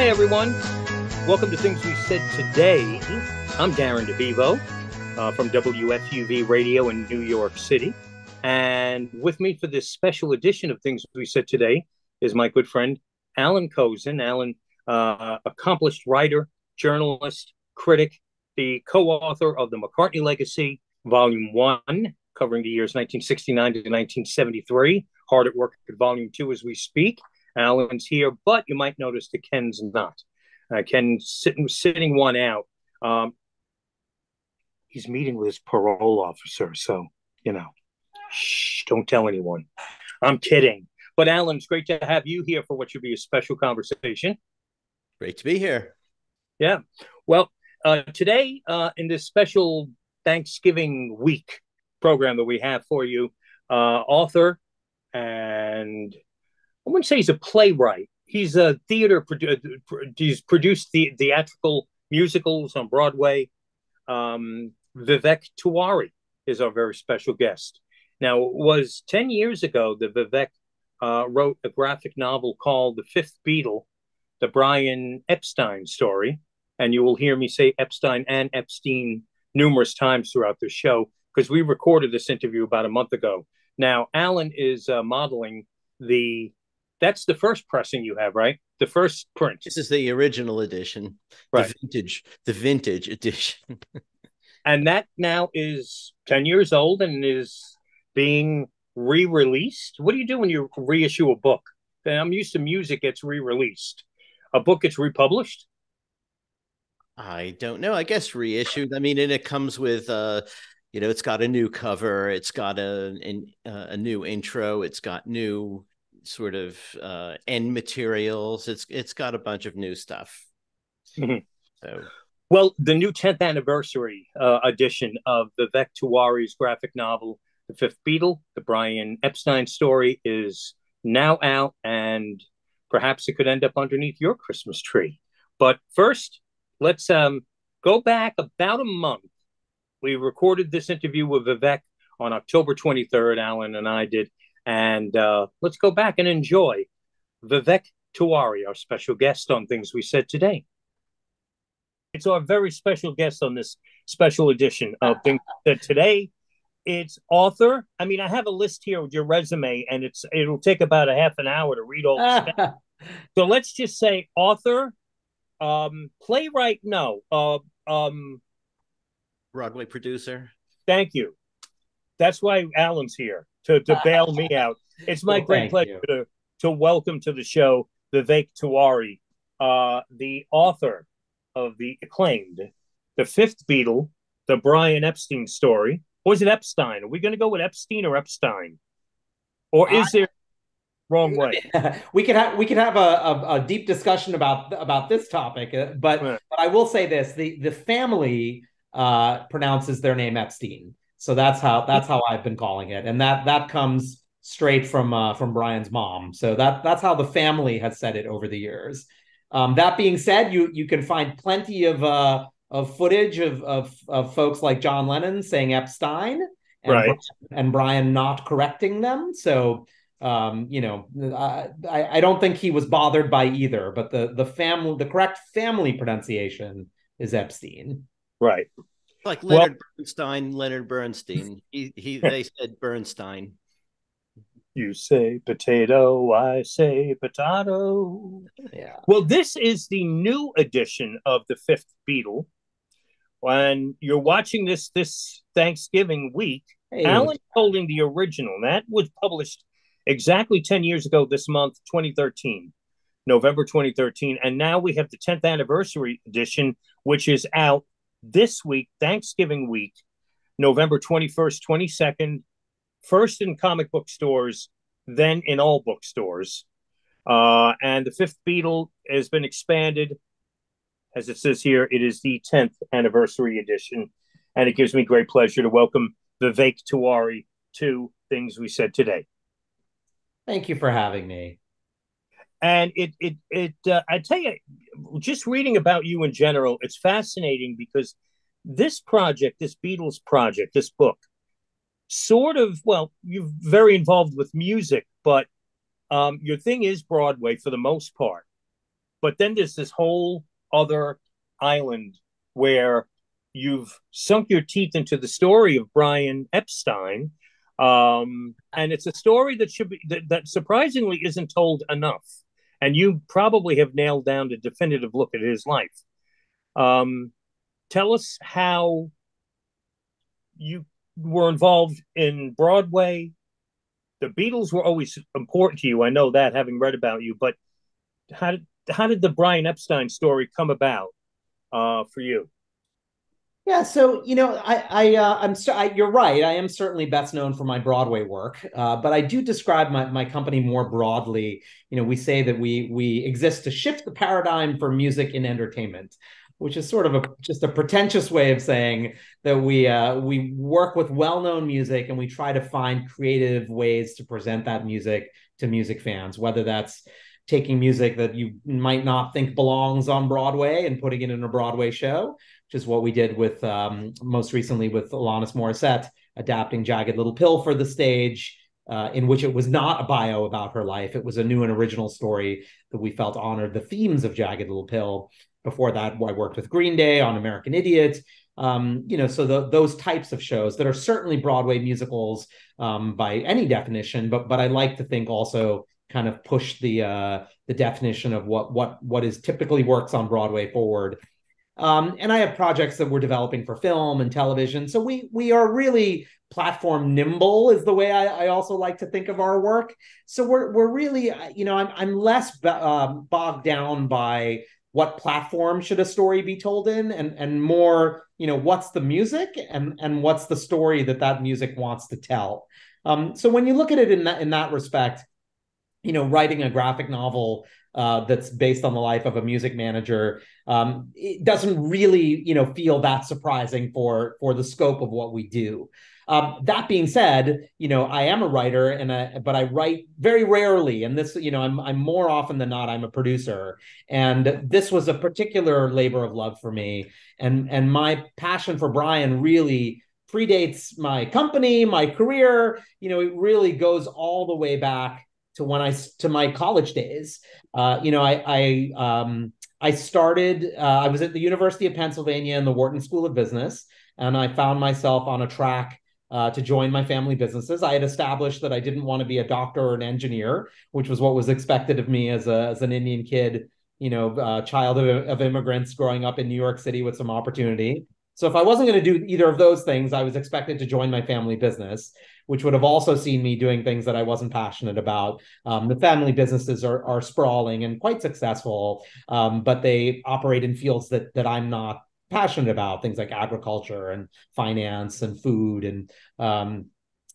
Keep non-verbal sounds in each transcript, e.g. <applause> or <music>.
Hi, everyone. Welcome to Things We Said Today. I'm Darren DeVivo uh, from WFUV Radio in New York City. And with me for this special edition of Things We Said Today is my good friend, Allan Kozinn. Allan, uh, accomplished writer, journalist, critic, the co author of The McCartney Legacy, Volume 1, covering the years 1969 to 1973. Hard at work at Volume 2 as we speak. Allan's here, but you might notice that Ken's not. Uh, Ken's sitting, sitting one out. Um, he's meeting with his parole officer, so, you know, shh, don't tell anyone. I'm kidding. But Allan, it's great to have you here for what should be a special conversation. Great to be here. Yeah. Well, uh, today uh, in this special Thanksgiving week program that we have for you, uh, author and I wouldn't say he's a playwright. He's a theater. Produ- he's produced the theatrical musicals on Broadway. Um, Vivek Tiwary is our very special guest. Now, it was 10 years ago that Vivek uh, wrote a graphic novel called The Fifth Beatle, the Brian Epstein story. And you will hear me say Epstein and Epstein numerous times throughout the show because we recorded this interview about a month ago. Now, Allan is uh, modeling the, that's the first pressing you have, right? The first print. This is the original edition, right? The vintage, the vintage edition. <laughs> and that now is 10 years old and is being re-released what do you do when you reissue a book and i'm used to music gets re-released a book gets republished i don't know i guess reissued i mean and it comes with uh you know it's got a new cover it's got a an, uh, a new intro it's got new sort of uh end materials it's it's got a bunch of new stuff mm-hmm. so well, the new 10th anniversary uh, edition of Vivek Tiwary's graphic novel, The Fifth Beatle, the Brian Epstein story, is now out, and perhaps it could end up underneath your Christmas tree. But first, let's um, go back about a month. We recorded this interview with Vivek on October 23rd, Allan and I did. And uh, let's go back and enjoy Vivek Tiwary, our special guest on Things We Said Today. It's our very special guest on this special edition of Things That Today. It's author. I mean, I have a list here with your resume, and it's it'll take about a half an hour to read all. The <laughs> so let's just say author, um, playwright. No, uh, um, Broadway producer. Thank you. That's why Allan's here to to bail me out. It's my well, great pleasure to to welcome to the show Vivek Tiwary, uh, the author of the acclaimed The Fifth Beatle, the Brian Epstein story. Or is it Epstein? Are we going to go with Epstein or Epstein? Or is there wrong way? <laughs> we could have we could have a, a, a, deep discussion about about this topic, uh, but, right. but I will say this: the the family uh, pronounces their name Epstein, so that's how that's how I've been calling it, and that that comes straight from uh, from Brian's mom. So that that's how the family has said it over the years. Um, that being said, you you can find plenty of uh, of footage of, of, of folks like John Lennon saying Epstein, and, right. and Brian not correcting them. So um, you know, I I don't think he was bothered by either. But the the family the correct family pronunciation is Epstein. Right. Like Leonard well, Bernstein, Leonard Bernstein. He he <laughs> they said Bernstein. You say potato, I say potato. Yeah. Well, this is the new edition of the Fifth Beatle. When you're watching this this Thanksgiving week, hey. Allan holding the original. That was published exactly 10 years ago this month, 2013, November 2013. And now we have the 10th anniversary edition, which is out this week, Thanksgiving week, November 21st, 22nd, first in comic book stores, then in all bookstores. Uh, and the fifth Beatle has been expanded. As it says here, it is the 10th anniversary edition. And it gives me great pleasure to welcome Vivek Tiwary to Things We Said Today. Thank you for having me. And it, it, it, uh, I tell you, just reading about you in general, it's fascinating because this project, this Beatles project, this book, sort of well you're very involved with music but um, your thing is broadway for the most part But then there's this whole other island where you've sunk your teeth into the story of Brian Epstein. Um, and it's a story that should be that, that surprisingly isn't told enough. And you probably have nailed down a definitive look at his life. Um, tell us how you were involved in Broadway. The Beatles were always important to you. I know that, having read about you. But how did how did the Brian Epstein story come about uh, for you? Yeah, so you know, I, I, uh, I'm, I, you're right. I am certainly best known for my Broadway work, uh, but I do describe my, my company more broadly. You know, we say that we we exist to shift the paradigm for music in entertainment, which is sort of a just a pretentious way of saying that we uh, we work with well-known music and we try to find creative ways to present that music to music fans, whether that's taking music that you might not think belongs on Broadway and putting it in a Broadway show, which is what we did with um, most recently with Alanis Morissette adapting Jagged Little Pill for the stage. Uh, in which it was not a bio about her life. It was a new and original story that we felt honored the themes of Jagged Little Pill. Before that, I worked with Green Day on American Idiot. Um, you know, so the, those types of shows that are certainly Broadway musicals um, by any definition, but but I like to think also kind of push the uh, the definition of what what what is typically works on Broadway forward. Um, and I have projects that we're developing for film and television. So we we are really platform nimble is the way I, I also like to think of our work. So we're we're really you know I'm I'm less uh, bogged down by what platform should a story be told in and and more you know what's the music and and what's the story that that music wants to tell um, so when you look at it in that in that respect you know, writing a graphic novel uh, that's based on the life of a music manager, um, it doesn't really, you know, feel that surprising for for the scope of what we do. Um, that being said, you know, I am a writer, and I, but I write very rarely. And this, you know, I'm I'm more often than not I'm a producer, and this was a particular labor of love for me. And and my passion for Brian really predates my company, my career. You know, it really goes all the way back to when I to my college days. Uh, you know, I I um, I started. Uh, I was at the University of Pennsylvania in the Wharton School of Business, and I found myself on a track uh, to join my family businesses. I had established that I didn't want to be a doctor or an engineer, which was what was expected of me as a as an Indian kid, you know, uh, child of, of immigrants growing up in New York City with some opportunity. So if I wasn't going to do either of those things, I was expected to join my family business which would have also seen me doing things that I wasn't passionate about. Um, the family businesses are, are sprawling and quite successful, um, but they operate in fields that that I'm not passionate about, things like agriculture and finance and food and um,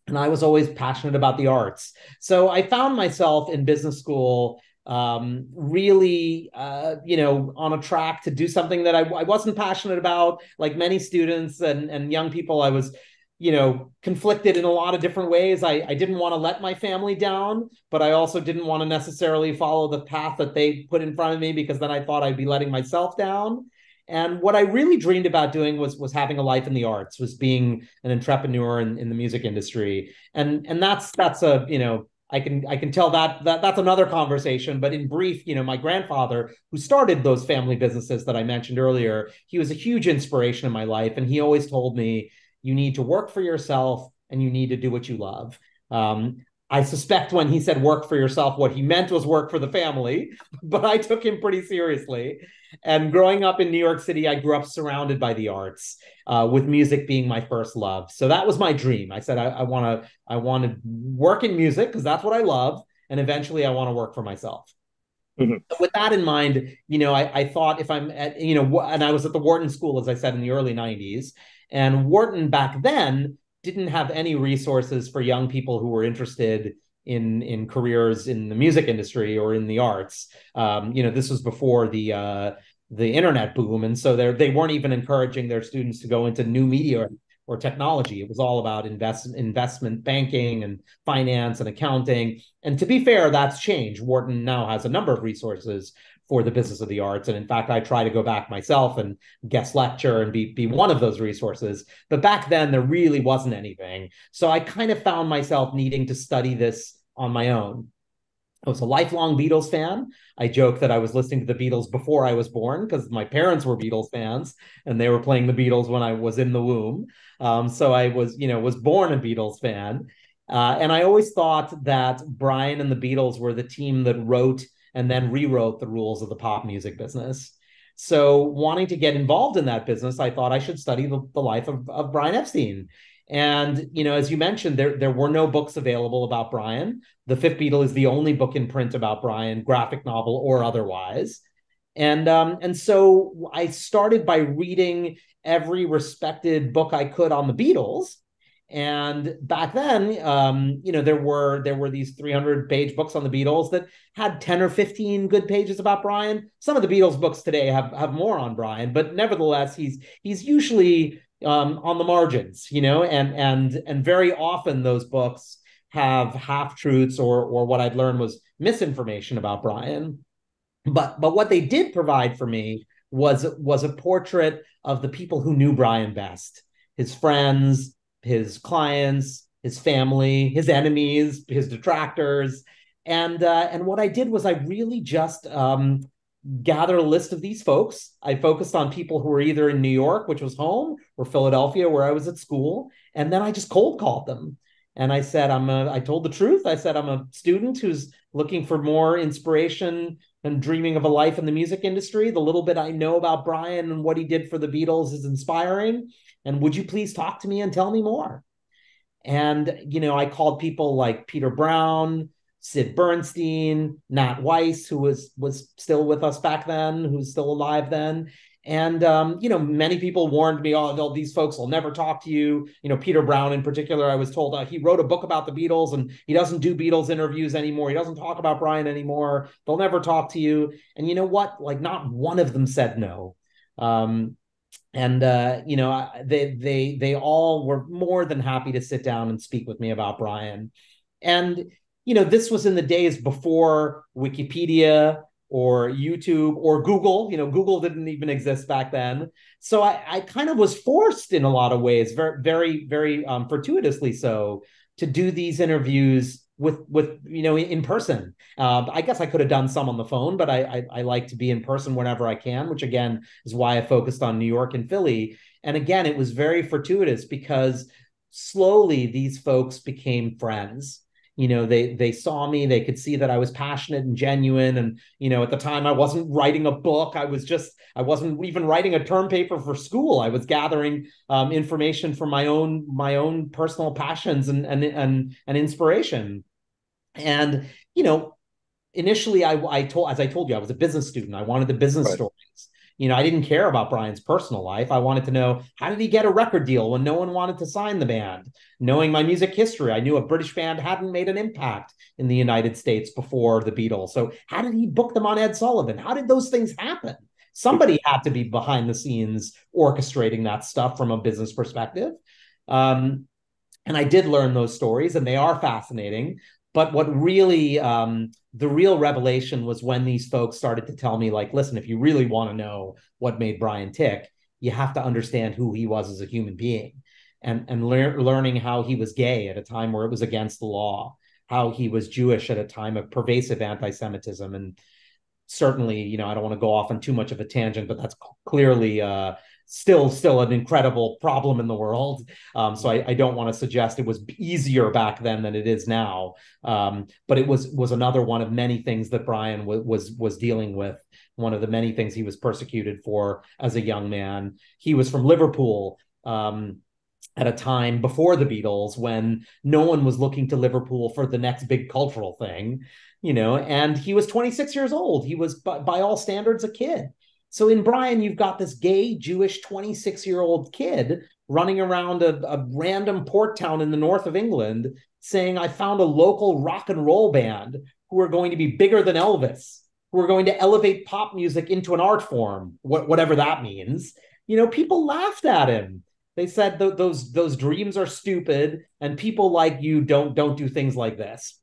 and I was always passionate about the arts. So I found myself in business school um, really, uh, you know, on a track to do something that I, I wasn't passionate about. Like many students and, and young people, I was you know, conflicted in a lot of different ways. I, I didn't want to let my family down, but I also didn't want to necessarily follow the path that they put in front of me because then I thought I'd be letting myself down. And what I really dreamed about doing was was having a life in the arts, was being an entrepreneur in, in the music industry. And and that's that's a, you know, I can I can tell that that that's another conversation. But in brief, you know, my grandfather, who started those family businesses that I mentioned earlier, he was a huge inspiration in my life, and he always told me, you need to work for yourself and you need to do what you love. Um, I suspect when he said work for yourself, what he meant was work for the family, <laughs> but I took him pretty seriously. And growing up in New York City, I grew up surrounded by the arts, uh, with music being my first love. So that was my dream. I said I want to I want to work in music because that's what I love, and eventually I want to work for myself. Mm-hmm. With that in mind, you know, I, I thought if I'm at, you know, and I was at the Wharton School, as I said, in the early 90s. And Wharton back then didn't have any resources for young people who were interested in in careers in the music industry or in the arts. Um, you know, this was before the uh, the internet boom, and so they they weren't even encouraging their students to go into new media or technology. It was all about invest, investment banking and finance and accounting. And to be fair, that's changed. Wharton now has a number of resources for the business of the arts. And in fact, I try to go back myself and guest lecture and be, be one of those resources. But back then, there really wasn't anything. So I kind of found myself needing to study this on my own. I was a lifelong Beatles fan. I joke that I was listening to the Beatles before I was born because my parents were Beatles fans and they were playing the Beatles when I was in the womb. Um, so I was, you know, was born a Beatles fan. Uh, and I always thought that Brian and the Beatles were the team that wrote and then rewrote the rules of the pop music business. So, wanting to get involved in that business, I thought I should study the, the life of, of Brian Epstein. And you know, as you mentioned, there there were no books available about Brian. The Fifth Beatle is the only book in print about Brian, graphic novel or otherwise. And um, and so I started by reading every respected book I could on the Beatles. And back then, um, you know, there were there were these 300 page books on the Beatles that had 10 or 15 good pages about Brian. Some of the Beatles books today have have more on Brian, but nevertheless, he's he's usually um, on the margins, you know, and and and very often those books have half truths or or what I'd learned was misinformation about Brian. But but what they did provide for me was was a portrait of the people who knew Brian best, his friends, his clients, his family, his enemies, his detractors. And uh, and what I did was I really just um, gather a list of these folks. I focused on people who were either in New York, which was home, or Philadelphia, where I was at school, and then I just cold called them. And I said, I'm I told the truth. I said, I'm a student who's looking for more inspiration and dreaming of a life in the music industry. The little bit I know about Brian and what he did for the Beatles is inspiring. And would you please talk to me and tell me more? And, you know, I called people like Peter Brown, Sid Bernstein, Nat Weiss, who was was still with us back then, who's still alive then. And um, you know, many people warned me, "Oh, these folks will never talk to you." You know, Peter Brown in particular, I was told uh, he wrote a book about the Beatles, and he doesn't do Beatles interviews anymore. He doesn't talk about Brian anymore. They'll never talk to you. And you know what? Like, not one of them said no. Um, and uh, you know, they they they all were more than happy to sit down and speak with me about Brian. And you know, this was in the days before Wikipedia or YouTube or Google. You know, Google didn't even exist back then. So I, I kind of was forced in a lot of ways, very, very, very um, fortuitously so, to do these interviews with with you know in person. Uh, i guess i could have done some on the phone but I, I, I like to be in person whenever i can which again is why i focused on new york and philly. And again it was very fortuitous because slowly these folks became friends you know they they saw me they could see that i was passionate and genuine and you know at the time i wasn't writing a book i was just i wasn't even writing a term paper for school. I was gathering um, information from my own my own personal passions and and and, and inspiration. And you know initially i i told as i told you i was a business student. I wanted the business right. stories you know, I didn't care about Brian's personal life. I wanted to know how did he get a record deal when no one wanted to sign the band? Knowing my music history, I knew a British band hadn't made an impact in the United States before the Beatles. So, how did he book them on Ed Sullivan? How did those things happen? Somebody <laughs> had to be behind the scenes orchestrating that stuff from a business perspective. Um, and I did learn those stories, and they are fascinating. But what really, um, the real revelation was when these folks started to tell me, like, listen, if you really want to know what made Brian tick, you have to understand who he was as a human being and, and lear- learning how he was gay at a time where it was against the law, how he was Jewish at a time of pervasive anti Semitism. And certainly, you know, I don't want to go off on too much of a tangent, but that's clearly uh, still still an incredible problem in the world. Um, so I, I, don't want to suggest it was easier back then than it is now. Um, but it was was another one of many things that Brian w- was was dealing with. One of the many things he was persecuted for as a young man. He was from Liverpool. Um, at a time before the Beatles when no one was looking to Liverpool for the next big cultural thing, you know, and he was 26 years old. He was, by, by all standards, a kid. So in Brian, you've got this gay Jewish 26 year old kid running around a, a, random port town in the north of England saying, I found a local rock and roll band who are going to be bigger than Elvis, who are going to elevate pop music into an art form, wh- whatever that means. You know, people laughed at him. They said th- those those dreams are stupid, and people like you don't don't do things like this.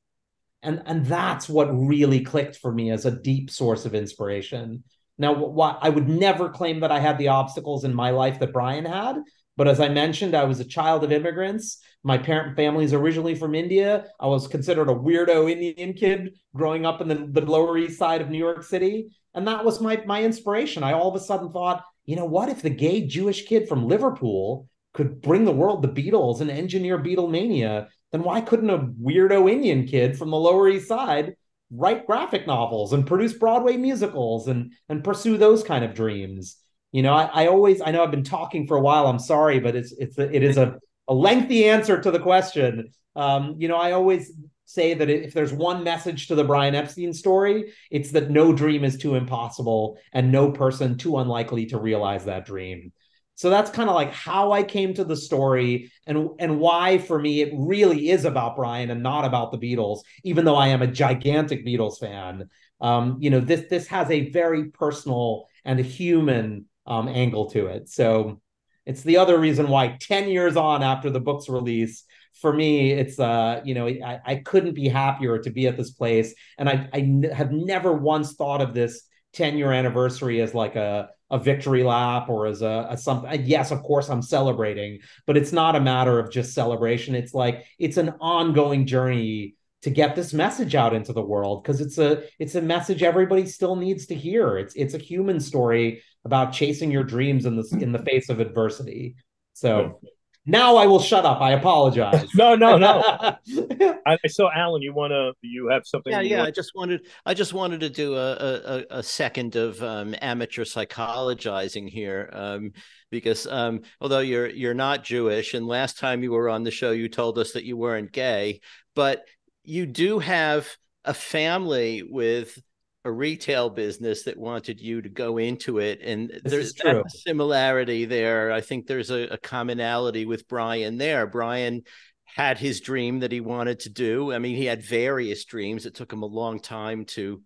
And and that's what really clicked for me as a deep source of inspiration now, what I would never claim that I had the obstacles in my life that Brian had, But as I mentioned, I was a child of immigrants. My parent family is originally from India. I was considered a weirdo Indian kid growing up in the, the Lower East Side of New York City. And that was my, my inspiration. I all of a sudden thought, you know what? If the gay Jewish kid from Liverpool could bring the world the Beatles and engineer Beatlemania, then why couldn't a weirdo Indian kid from the Lower East Side write graphic novels and produce Broadway musicals and and pursue those kind of dreams? You know, I, I always I know I've been talking for a while. I'm sorry, but it's it's a, it is a, a lengthy answer to the question. Um, you know, I always say that if there's one message to the Brian Epstein story, it's that no dream is too impossible and no person too unlikely to realize that dream. So that's kind of like how I came to the story and and why for me it really is about Brian and not about the Beatles, even though I am a gigantic Beatles fan. Um, you know, this this has a very personal and a human um, angle to it. So it's the other reason why 10 years on after the book's release, for me, it's uh, you know, I, I couldn't be happier to be at this place. And I, I n- have never once thought of this 10 year anniversary as like a a victory lap or as a, a something. Yes, of course, I'm celebrating, but it's not a matter of just celebration. It's like it's an ongoing journey to get this message out into the world because it's a it's a message everybody still needs to hear. It's it's a human story about chasing your dreams in the in the face of adversity. So now I will shut up. I apologize. <laughs> no, no, no. <laughs> I, saw Allan. You want to? You have something? Yeah, yeah. Want? I just wanted. I just wanted to do a a, a second of um, amateur psychologizing here, um, because um, although you're you're not Jewish, and last time you were on the show, you told us that you weren't gay, but you do have a family with a retail business that wanted you to go into it and this there's a similarity there. I think there's a, a, commonality with brian there. Brian had his dream that he wanted to do. I mean he had various dreams. It took him a long time to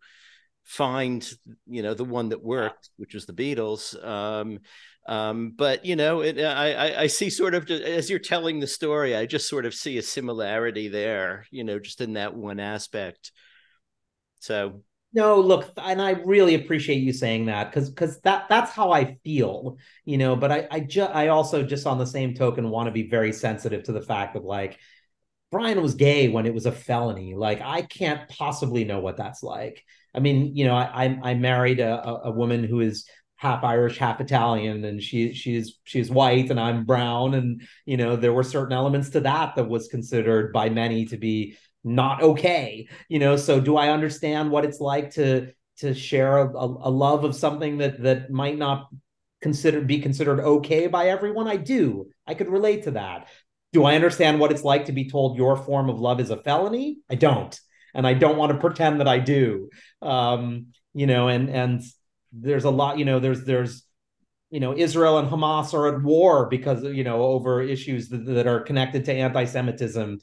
find you know the one that worked which was the beatles. Um, um, but you know, it, I, I see sort of as you're telling the story, I just sort of see a similarity there. You know, just in that one aspect. So no, look, and I really appreciate you saying that because because that that's how I feel, you know. But I I just I also just on the same token want to be very sensitive to the fact that like Brian was gay when it was a felony. Like I can't possibly know what that's like. I mean, you know, I I, I married a, a woman who is half Irish, half Italian, and she she's she's white and I'm brown, and you know there were certain elements to that that was considered by many to be not okay. You know, so do I understand what it's like to to share a, a love of something that that might not consider be considered okay by everyone? I do. I could relate to that. Do I understand what it's like to be told your form of love is a felony? I don't, and I don't want to pretend that I do. Um, you know, and and there's a lot, you know, there's there's you know Israel and Hamas are at war because you know over issues that, that are connected to anti-Semitism.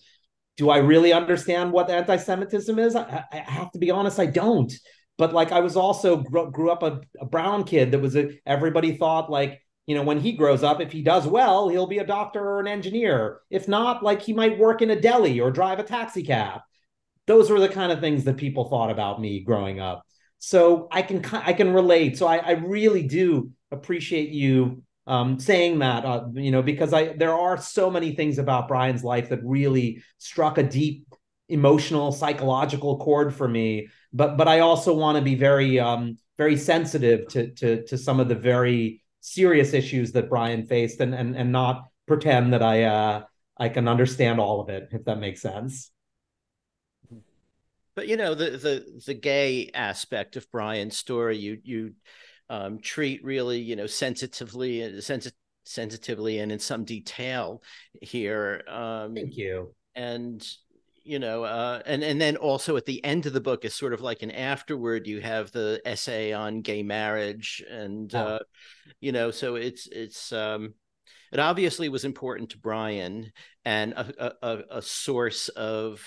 Do I really understand what anti-Semitism is? I, I have to be honest, I don't. But like I was also grew, grew up a, a, brown kid that was a, everybody thought like you know when he grows up if he does well he'll be a doctor or an engineer. If not, like he might work in a deli or drive a taxi cab. Those were the kind of things that people thought about me growing up so I can I can relate. So I, I really do appreciate you um, saying that, uh, you know, because I there are so many things about Brian's life that really struck a deep emotional psychological chord for me. But but I also want to be very um, very sensitive to to to some of the very serious issues that Brian faced, and and and not pretend that I uh, I can understand all of it, if that makes sense. But you know the the the gay aspect of Brian's story, you you um, treat really you know sensitively and sensitively and in some detail here. Um, Thank you. And you know, uh, and and then also at the end of the book is sort of like an afterward. You have the essay on gay marriage, and oh. uh, you know, so it's it's um, it obviously was important to Brian and a, a, a source of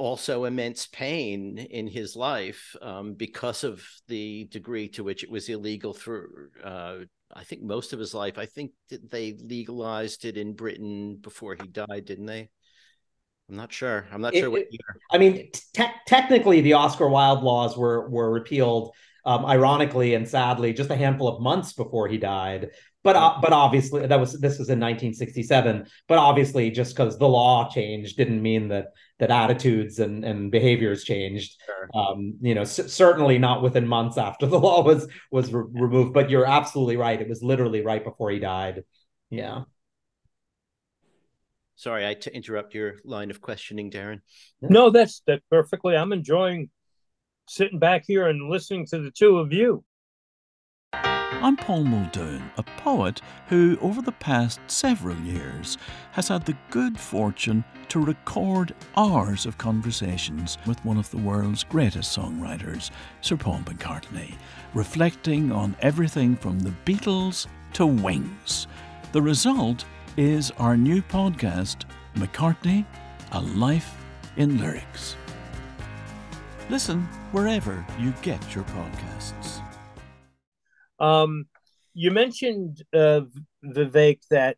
also immense pain in his life um, because of the degree to which it was illegal for, uh, I think, most of his life. I think they legalized it in Britain before he died, didn't they? I'm not sure. I'm not it, sure what year. I mean, te- technically, the Oscar Wilde laws were were repealed, um, ironically and sadly, just a handful of months before he died. But uh, but obviously, that was this was in 1967. But obviously, just because the law changed didn't mean that that attitudes and and behaviors changed. Sure. Um, you know, c- certainly not within months after the <laughs> law was was re- removed. But you're absolutely right. It was literally right before he died. Yeah. Sorry, I to interrupt your line of questioning, Darren. No, that's that perfectly. I'm enjoying sitting back here and listening to the two of you. I'm Paul Muldoon, a poet who, over the past several years, has had the good fortune to record hours of conversations with one of the world's greatest songwriters, Sir Paul McCartney, reflecting on everything from the Beatles to Wings. The result is our new podcast, McCartney A Life in Lyrics. Listen wherever you get your podcasts. Um, you mentioned, uh, Vivek, that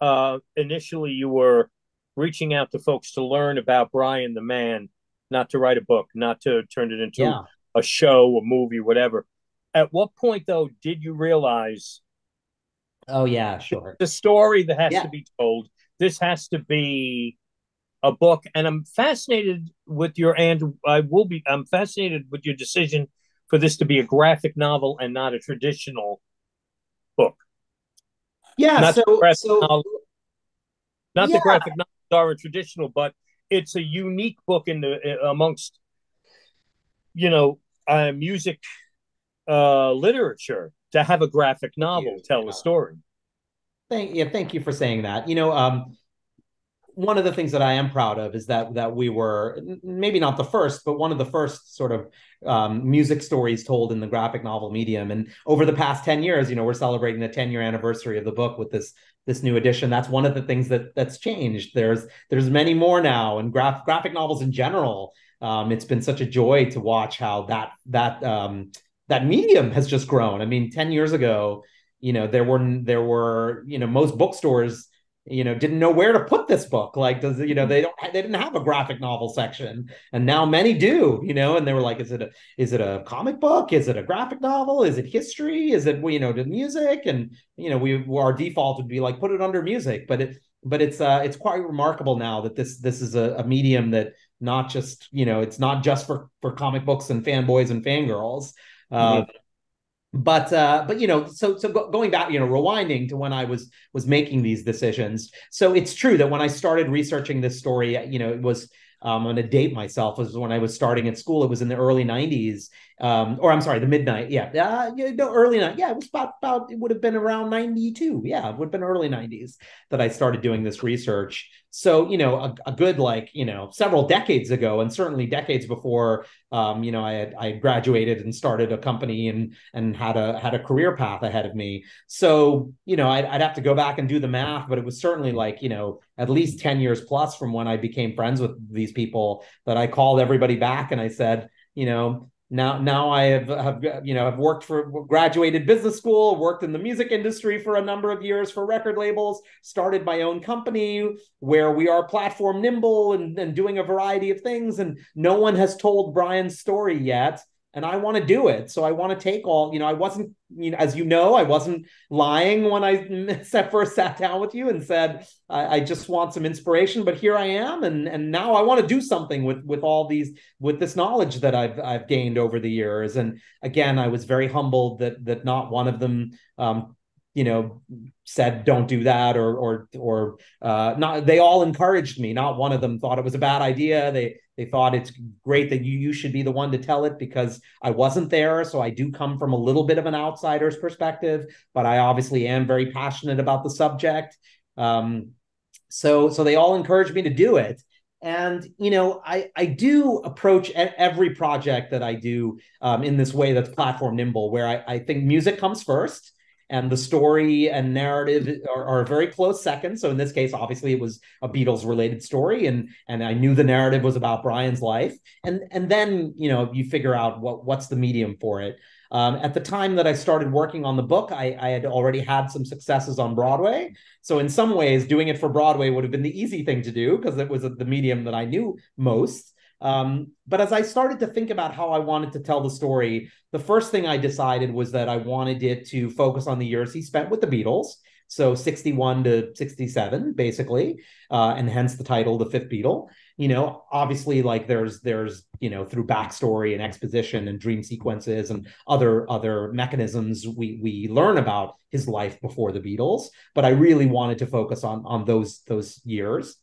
uh, initially you were reaching out to folks to learn about Brian the man, not to write a book, not to turn it into yeah. a show, a movie, whatever. At what point, though, did you realize Oh yeah, sure. The story that has yeah. to be told. This has to be a book, and I'm fascinated with your and I will be. I'm fascinated with your decision for this to be a graphic novel and not a traditional book. Yeah, not so, so novel, not yeah. the graphic novels are a traditional, but it's a unique book in the amongst you know uh, music uh, literature to have a graphic novel tell a story. Thank yeah, thank you for saying that. You know, um, one of the things that I am proud of is that that we were maybe not the first, but one of the first sort of um, music stories told in the graphic novel medium. And over the past ten years, you know, we're celebrating the ten year anniversary of the book with this this new edition. That's one of the things that that's changed. There's there's many more now, and graph, graphic novels in general. Um, it's been such a joy to watch how that that um, that medium has just grown. I mean, 10 years ago, you know, there were there were, you know, most bookstores, you know, didn't know where to put this book. Like, does you know, they don't they didn't have a graphic novel section. And now many do, you know, and they were like, is it a is it a comic book? Is it a graphic novel? Is it history? Is it, you know, the music? And you know, we our default would be like put it under music, but it but it's uh it's quite remarkable now that this this is a, a medium that not just you know it's not just for for comic books and fanboys and fangirls mm-hmm. But uh, but you know, so so go, going back, you know, rewinding to when I was was making these decisions. So it's true that when I started researching this story, you know, it was um, I'm going to date myself. was when I was starting at school. It was in the early '90s, um, or I'm sorry, the midnight. Yeah, uh, no, early night. Yeah, it was about about. It would have been around '92. Yeah, it would have been early '90s that I started doing this research. So you know, a, a good like you know several decades ago, and certainly decades before, um, you know, I had I had graduated and started a company and and had a had a career path ahead of me. So you know, I'd, I'd have to go back and do the math, but it was certainly like you know at least ten years plus from when I became friends with these people that I called everybody back and I said, you know, now now I have have you know I've worked for graduated business school, worked in the music industry for a number of years for record labels, started my own company where we are platform nimble and, and doing a variety of things. And no one has told Brian's story yet and I want to do it. So I want to take all, you know, I wasn't, you know, as you know, I wasn't lying when I <laughs> first sat down with you and said, I, I, just want some inspiration, but here I am. And, and now I want to do something with, with all these, with this knowledge that I've, I've gained over the years. And again, I was very humbled that, that not one of them, um, you know said don't do that or or or uh not they all encouraged me not one of them thought it was a bad idea they they thought it's great that you you should be the one to tell it because I wasn't there so I do come from a little bit of an outsider's perspective but I obviously am very passionate about the subject. Um so so they all encouraged me to do it. And you know i i do approach every project that i do um, in this way that's platform nimble where I, I think music comes first and the story and narrative are, are, a very close second. So in this case, obviously, it was a Beatles related story, and and I knew the narrative was about Brian's life, and and then you know you figure out what what's the medium for it. Um, at the time that I started working on the book, I, I, had already had some successes on Broadway. So, in some ways, doing it for Broadway would have been the easy thing to do because it was the medium that I knew most. Um, but as I started to think about how I wanted to tell the story, the first thing I decided was that I wanted it to focus on the years he spent with the Beatles. So 61 to 67, basically, uh, and hence the title, The Fifth Beatle. You know obviously like there's there's you know through backstory and exposition and dream sequences and other other mechanisms we we learn about his life before the beatles. But i really wanted to focus on on those those years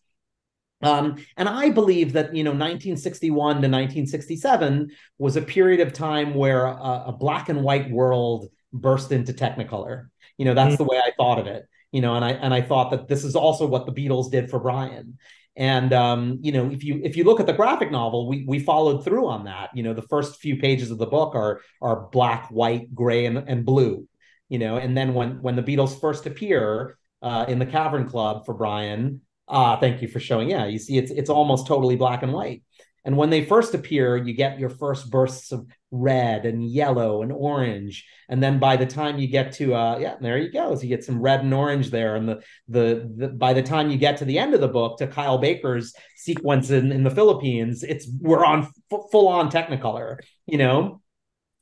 um, and I believe that you know 1961 to 1967 was a period of time where a, a black and white world burst into Technicolor. You know that's mm-hmm. the way I thought of it. You know, and I and I thought that this is also what the Beatles did for Brian. And um, you know, if you if you look at the graphic novel, we we followed through on that. You know, the first few pages of the book are are black, white, gray, and, and blue. You know, and then when when the Beatles first appear uh, in the Cavern Club for Brian, ah, thank you for showing. Yeah, you see, it's it's almost totally black and white. And when they first appear, you get your first bursts of red and yellow and orange. And then by the time you get to uh yeah, there you go. So you get some red and orange there. And the the, the by the time you get to the end of the book to Kyle Baker's sequence in, in the Philippines, it's we're on f- full on technicolor, you know.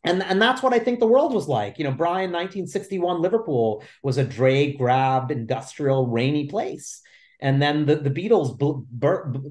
And, and that's what I think the world was like. You know, Brian, 1961 Liverpool was a dray, grabbed, industrial, rainy place and then the, the Beatles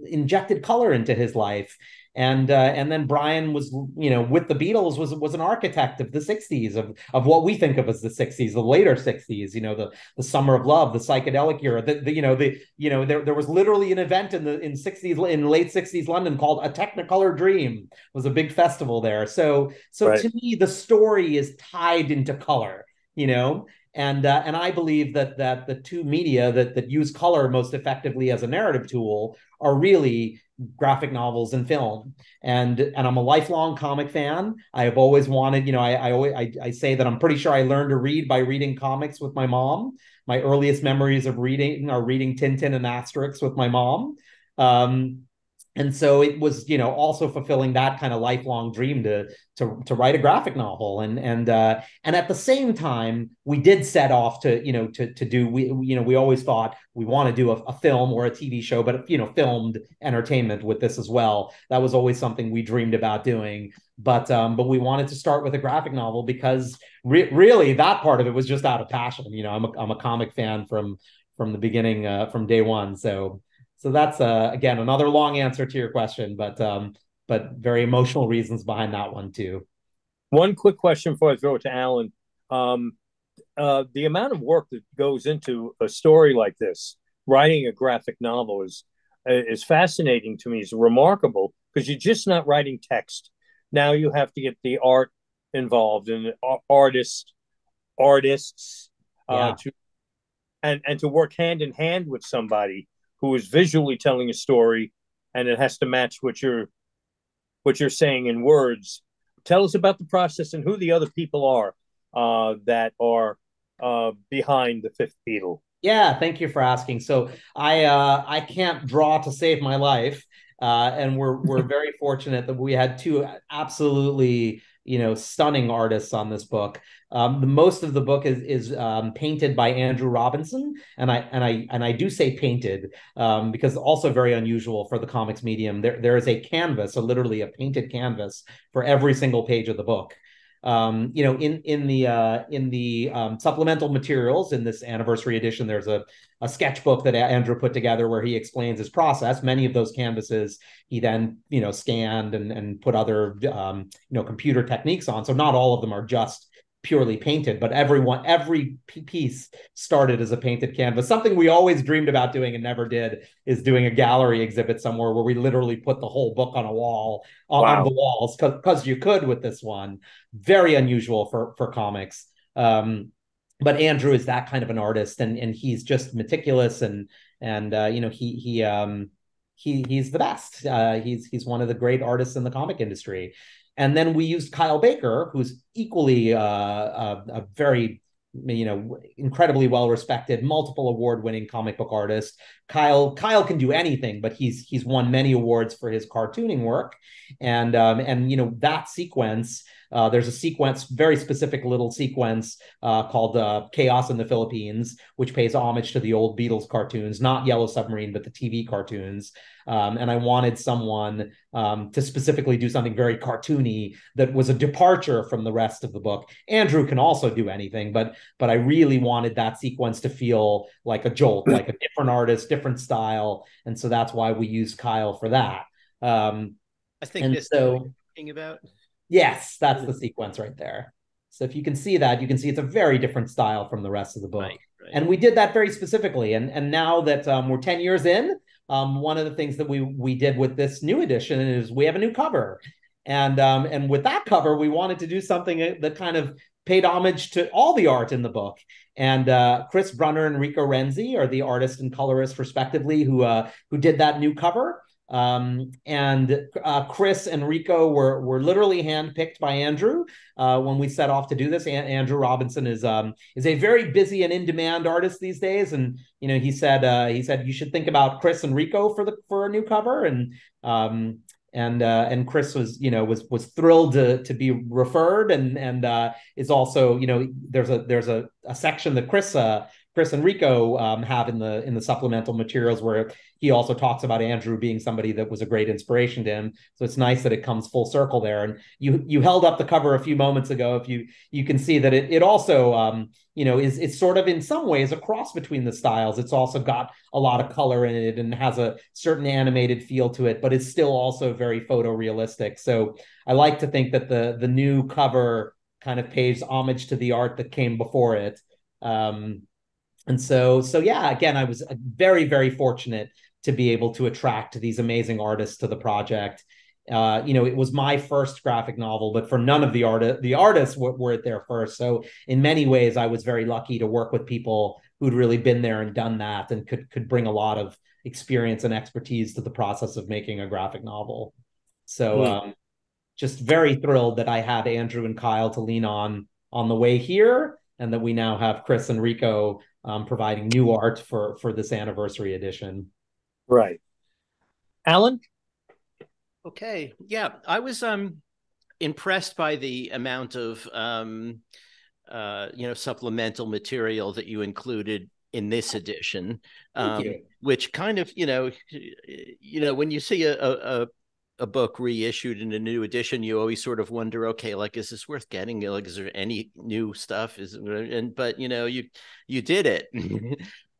injected color into his life. And uh, and then Brian was, you know, with the Beatles was was an architect of the '60s of of what we think of as the '60s, the later '60s. You know, the the Summer of Love, the psychedelic era. The, the you know the you know there there was literally an event in the in '60s in late '60s London called a Technicolor Dream. It was a big festival there. So so right. to me, the story is tied into color. You know, and uh, and I believe that that the two media that that use color most effectively as a narrative tool are really graphic novels and film. And and I'm a lifelong comic fan. I have always wanted, you know, I I always I, I say that I'm pretty sure I learned to read by reading comics with my mom. My earliest memories of reading are reading Tintin and Asterix with my mom. Um, and so it was you know also fulfilling that kind of lifelong dream to to to write a graphic novel. And and uh and at the same time we did set off to you know to to do we you know we always thought we want to do a, a film or a tv show but you know filmed entertainment with this as well. That was always something we dreamed about doing. But um but we wanted to start with a graphic novel because re- really that part of it was just out of passion. You know i'm a, I'm a comic fan from from the beginning uh, from day one. So so that's uh, again another long answer to your question, but um, but very emotional reasons behind that one too. One quick question before I throw it to Allan. Um, uh, the amount of work that goes into a story like this, writing a graphic novel, is is fascinating to me. It's remarkable because you're just not writing text. Now you have to get the art involved and artists, artists, uh, yeah. uh, to and and to work hand in hand with somebody who is visually telling a story and it has to match what you're what you're saying in words. Tell us about the process and who the other people are uh, that are uh, behind the fifth beatle yeah thank you for asking. So i uh, i can't draw to save my life uh, and we're we're <laughs> very fortunate that we had two absolutely you know stunning artists on this book um, the most of the book is is um, painted by Andrew Robinson, and I and I and I do say painted um, because also very unusual for the comics medium. There there is a canvas, so literally a painted canvas for every single page of the book. Um, you know, in in the uh, in the um, supplemental materials in this anniversary edition, there's a a sketchbook that Andrew put together where he explains his process. Many of those canvases he then you know scanned and and put other um, you know computer techniques on. So not all of them are just purely painted, but everyone, every piece started as a painted canvas. Something we always dreamed about doing and never did is doing a gallery exhibit somewhere where we literally put the whole book on a wall on, wow. on the walls because you could with this one. Very unusual for for comics. Um, but Andrew is that kind of an artist, and and he's just meticulous and and uh, you know he he um he he's the best. Uh, he's he's one of the great artists in the comic industry. And then we used Kyle Baker, who's equally uh, a, a, very you know, incredibly well respected, multiple award winning comic book artist. Kyle Kyle can do anything, but he's he's won many awards for his cartooning work, and um, and you know that sequence. Uh, there's a sequence, very specific little sequence uh, called uh, Chaos in the Philippines, which pays homage to the old Beatles cartoons, not Yellow Submarine, but the TV cartoons. Um, and I wanted someone um, to specifically do something very cartoony that was a departure from the rest of the book. Andrew can also do anything, but but I really wanted that sequence to feel like a jolt, like a different artist, different style, and so that's why we used Kyle for that. Um, I think this and so talking about. Yes, that's the sequence right there. So if you can see that, you can see it's a very different style from the rest of the book. Right, right. And we did that very specifically. And and now that um, we're 10 years in, um, one of the things that we we did with this new edition is we have a new cover, and um, and with that cover, we wanted to do something that kind of paid homage to all the art in the book. And uh, Chris Brunner and Rico Renzi are the artist and colorist, respectively, who uh, who did that new cover. Um, and uh, Chris and Rico were were literally handpicked by Andrew uh, when we set off to do this. A- Andrew Robinson is um, is a very busy and in demand artist these days, and you know he said uh, he said you should think about Chris and Rico for the for a new cover, and um, and uh, and Chris was you know was was thrilled to to be referred, and and uh, is also you know there's a there's a, a section that Chris uh, Chris and Rico um, have in the in the supplemental materials where he also talks about Andrew being somebody that was a great inspiration to him. So it's nice that it comes full circle there. And you you held up the cover a few moments ago. If you you can see that it it also um, you know is it's sort of in some ways a cross between the styles. It's also got a lot of color in it and has a certain animated feel to it, but it's still also very photorealistic. So I like to think that the the new cover kind of pays homage to the art that came before it. Um, and so so yeah again i was uh, very very fortunate to be able to attract these amazing artists to the project uh, you know, it was my first graphic novel, but for none of the art the artists were, were there first. So in many ways, I was very lucky to work with people who'd really been there and done that, and could could bring a lot of experience and expertise to the process of making a graphic novel. So mm. um, just very thrilled that I had Andrew and Kyle to lean on on the way here, and that we now have Chris and Rico um, providing new art for for this anniversary edition. Right, Allan. Okay, yeah, I was um impressed by the amount of um uh you know supplemental material that you included in this edition um, which kind of you know you know when you see a, a, a book reissued in a new edition, you always sort of wonder, okay, like is this worth getting? Like, is there any new stuff? Is and but you know, you you did it, <laughs>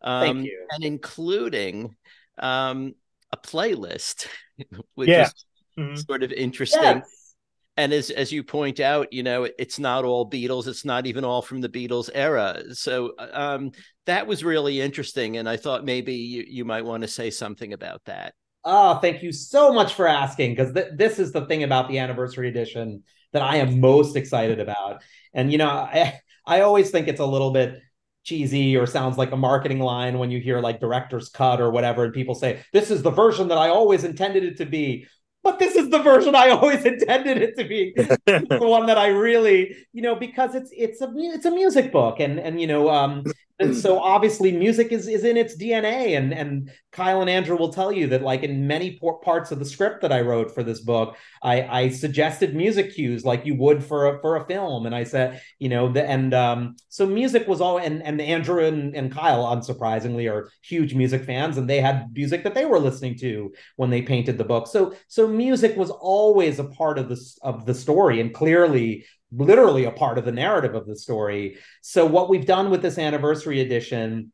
um, Thank you. and including um, a playlist, <laughs> which yeah. is mm-hmm. sort of interesting. Yes. And as as you point out, you know, it's not all Beatles. It's not even all from the Beatles era. So um, that was really interesting, and I thought maybe you you might want to say something about that. Oh, thank you so much for asking because th- this is the thing about the anniversary edition that I am most excited about. And you know, I I always think it's a little bit cheesy or sounds like a marketing line when you hear like director's cut or whatever and people say this is the version that I always intended it to be but this is the version I always <laughs> intended it to be. the <laughs> one that I really, you know, because it's it's a it's a music book, and and you know, um, and so obviously music is is in its DNA, and and Kyle and Andrew will tell you that like in many parts of the script that I wrote for this book, I I suggested music cues like you would for a for a film, and I said, you know, the and um, so music was all, and and Andrew and and Kyle, unsurprisingly, are huge music fans, and they had music that they were listening to when they painted the book. So so music was always a part of this of the story and clearly literally a part of the narrative of the story. So what we've done with this anniversary edition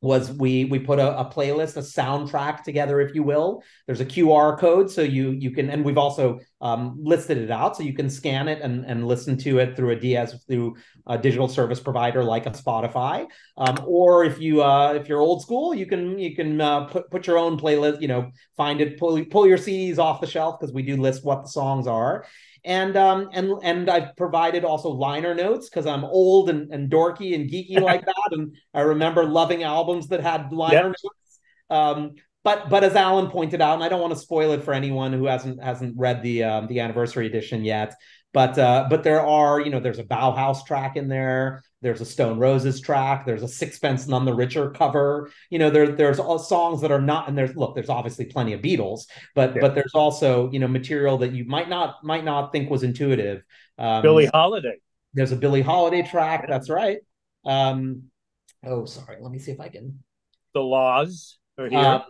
was we we put a, a, playlist a soundtrack together if you will. There's a qr code so you you can and we've also um, listed it out so you can scan it and, and listen to it through a ds through a digital service provider like a spotify. Um, or if you uh, if you're old school you can you can uh, put, put your own playlist you know find it pull, pull your cds off the shelf because we do list what the songs are and um and and I've provided also liner notes because I'm old and, and dorky and geeky <laughs> like that, and I remember loving albums that had liner yep. notes. Um, but but as Allan pointed out, and I don't want to spoil it for anyone who hasn't hasn't read the um, the anniversary edition yet, but uh, but there are you know there's a Bauhaus track in there. There's a Stone Roses track. There's a Sixpence None the Richer cover. You know, there there's all songs that are not, and there's look, there's obviously plenty of Beatles, but yeah. but there's also you know material that you might not might not think was intuitive. Um, Billie Holiday. There's a Billie Holiday track. That's right. Um, oh, sorry. Let me see if I can. The La's are here. Uh,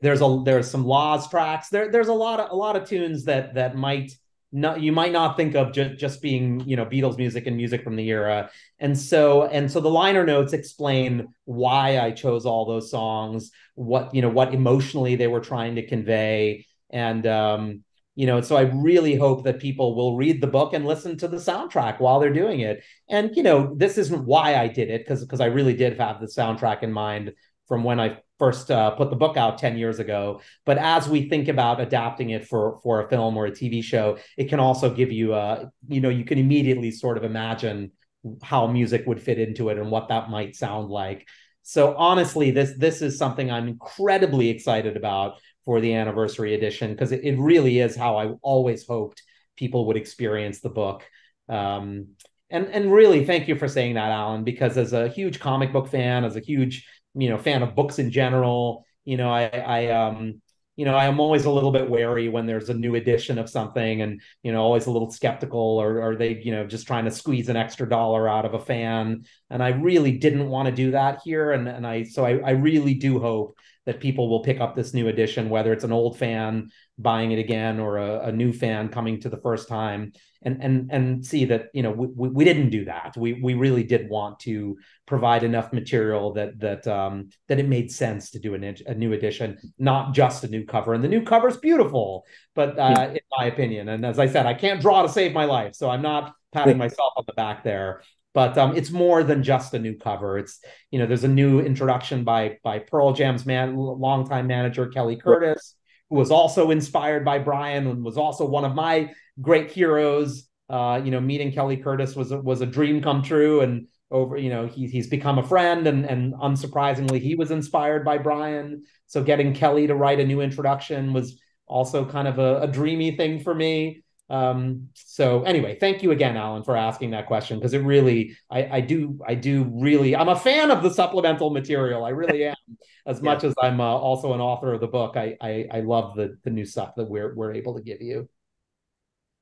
there's a there's some La's tracks. There there's a lot of a lot of tunes that that might not you might not think of just just being you know Beatles music and music from the era. And so and so the liner notes explain why I chose all those songs, what you know what emotionally they were trying to convey, and um, you know so i really hope that people will read the book and listen to the soundtrack while they're doing it and you know this isn't why i did it because because i really did have the soundtrack in mind from when i first uh, put the book out 10 years ago but as we think about adapting it for for a film or a tv show it can also give you a you know you can immediately sort of imagine how music would fit into it and what that might sound like so honestly this this is something i'm incredibly excited about for the anniversary edition because it, it, really is how I always hoped people would experience the book. Um, and and really, thank you for saying that, Allan, because as a huge comic book fan, as a huge you know fan of books in general, you know, I, I um, you know, I am always a little bit wary when there's a new edition of something, and you know, always a little skeptical, or are they, you know, just trying to squeeze an extra dollar out of a fan? And I really didn't want to do that here, and and I so I, I really do hope that people will pick up this new edition, whether it's an old fan buying it again or a, a new fan coming to the first time, and and and see that you know we, we didn't do that. We we really did want to provide enough material that that um, that it made sense to do an, a new edition, not just a new cover. And the new cover is beautiful, but uh, yeah. in my opinion, and as I said, I can't draw to save my life, so I'm not patting myself on the back there but um, it's more than just a new cover. It's you know there's a new introduction by by Pearl Jam's man longtime manager Kelly Curtis, who was also inspired by Brian and was also one of my great heroes. Uh, you know, meeting Kelly Curtis was was a dream come true, and over you know he, he's become a friend, and and unsurprisingly he was inspired by Brian. So getting Kelly to write a new introduction was also kind of a, a dreamy thing for me. Um, so anyway, thank you again, Allan, for asking that question because it really, I, I do, I do really, I'm a fan of the supplemental material. I really am. <laughs> As yeah. much as I'm uh, also an author of the book, I, I, I love the the new stuff that we're we're able to give you.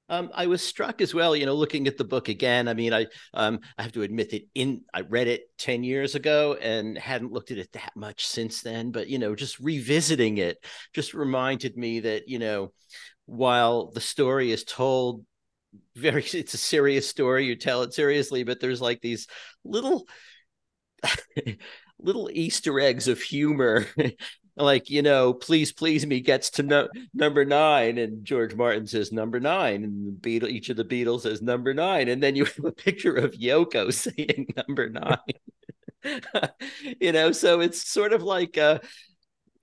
Um, I was struck as well, you know, looking at the book again. I mean, I um, I have to admit that in I read it ten years ago and hadn't looked at it that much since then. But you know, just revisiting it just reminded me that you know while the story is told very <laughs> it's a serious story you tell it seriously but there's like these little <laughs> little easter eggs of humor <laughs> like you know please please me gets to no, number nine and george martin says number nine and the beatle each of the beatles says number nine and then you <laughs> have a picture of yoko <laughs> saying number nine <laughs> you know so it's sort of like uh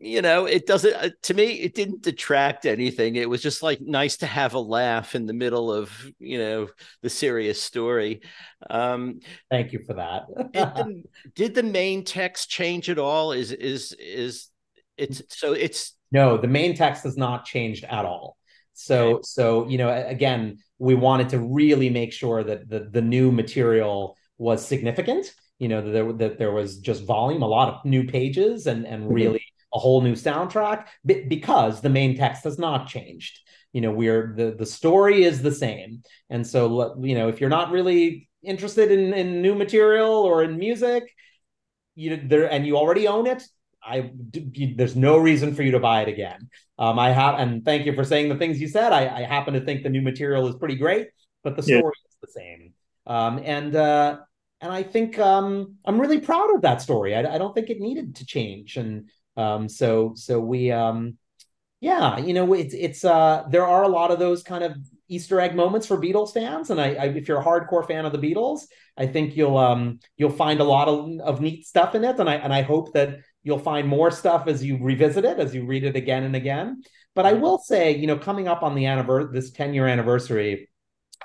you know, it doesn't, uh, to me, it didn't detract anything. It was just like nice to have a laugh in the middle of, you know, the serious story. Um, Thank you for that. did, the, did the main text change at all? Is, is, is it's, so it's, no, the main text has not changed at all. So, okay. so, you know, again, we wanted to really make sure that the, the new material was significant you know that there, that there was just volume a lot of new pages and and mm-hmm. really a whole new soundtrack because the main text has not changed. You know, we're the the story is the same, and so you know if you're not really interested in in new material or in music, you there and you already own it. I there's no reason for you to buy it again. Um, I have and thank you for saying the things you said. I, I happen to think the new material is pretty great, but the story yeah. is the same. Um, and uh, and I think um, I'm really proud of that story. I, I don't think it needed to change, and um, so so we um, yeah, you know, it's it's uh, there are a lot of those kind of Easter egg moments for Beatles fans, and I, I, if you're a hardcore fan of the Beatles, I think you'll um you'll find a lot of, of neat stuff in it, and I and I hope that you'll find more stuff as you revisit it, as you read it again and again. But I will say, you know, coming up on the anniversary, this 10 year anniversary,